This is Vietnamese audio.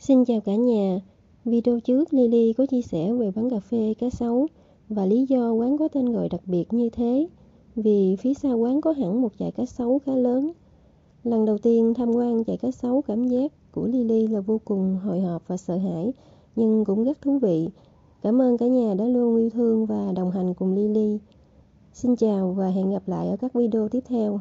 Xin chào cả nhà. Video trước Lily có chia sẻ về quán cà phê cá sấu và lý do quán có tên gọi đặc biệt như thế. Vì phía sau quán có hẳn một chài cá sấu khá lớn. Lần đầu tiên tham quan chài cá sấu cảm giác của Lily là vô cùng hồi hộp và sợ hãi, nhưng cũng rất thú vị. Cảm ơn cả nhà đã luôn yêu thương và đồng hành cùng Lily. Xin chào và hẹn gặp lại ở các video tiếp theo.